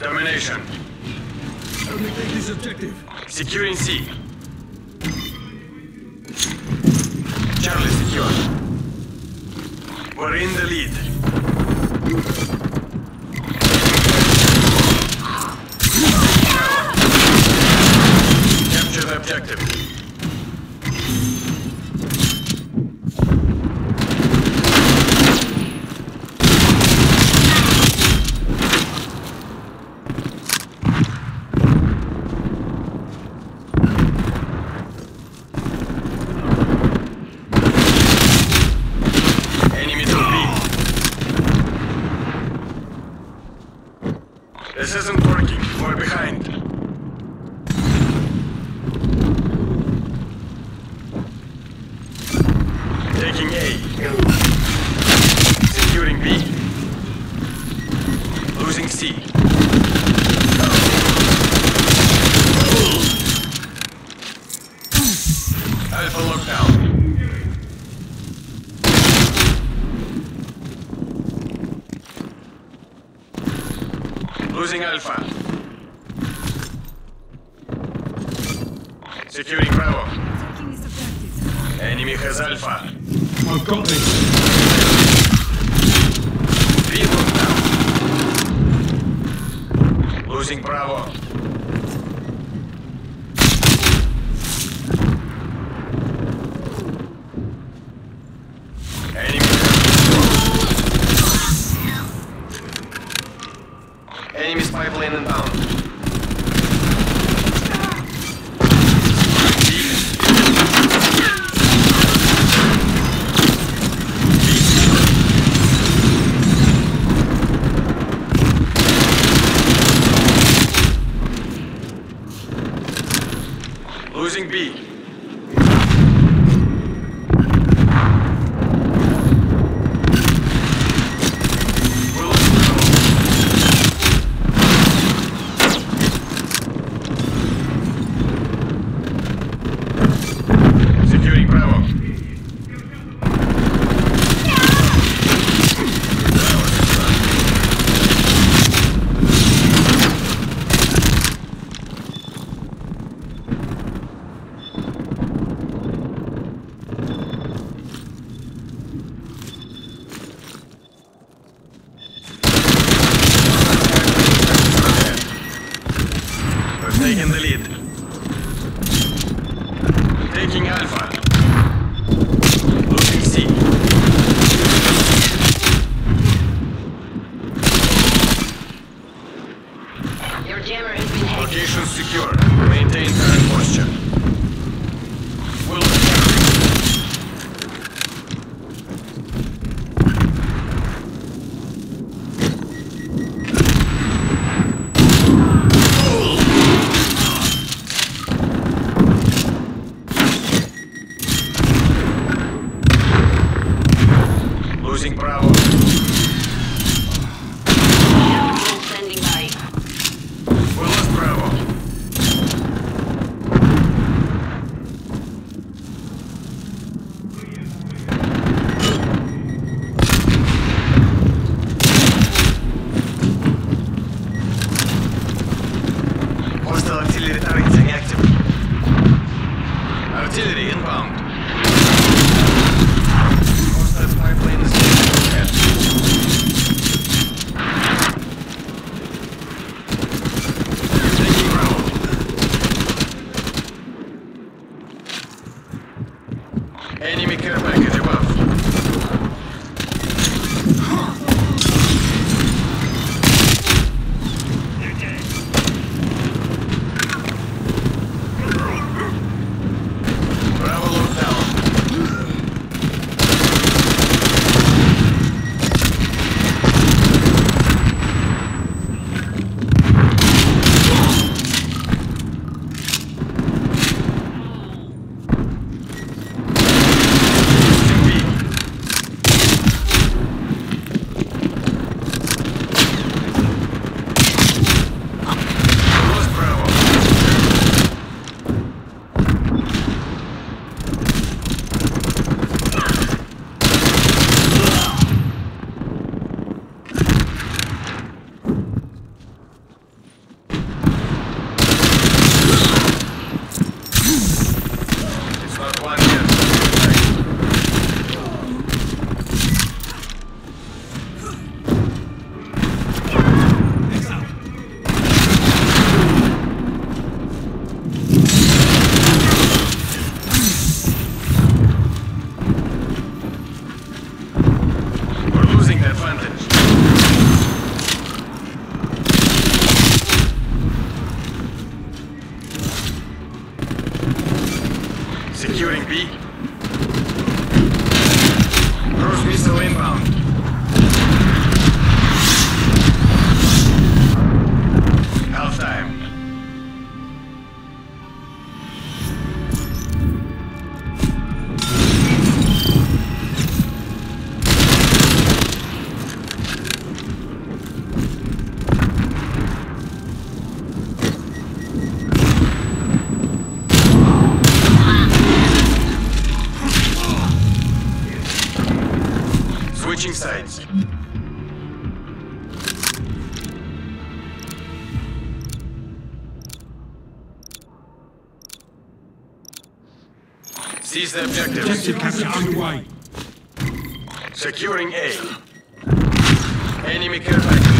Domination. Help me take this objective. Securing C. Charlie secure. We're in the lead. Capture the objective. Enemy to B. This isn't working. We're behind. Taking A. Securing B. Losing C. Alpha lockdown. Losing Alpha. Securing Bravo. Taking this objective. Enemy has Alpha. I've got this. Three lockdown. Losing Bravo. Enemy. Spy plane inbound. Losing B. We're losing Bravo. Securing Bravo. Taking the lead. Taking Alpha. sides. Seize the objective. Objective capture underway. Securing A. Enemy care package.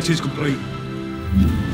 All objectives complete.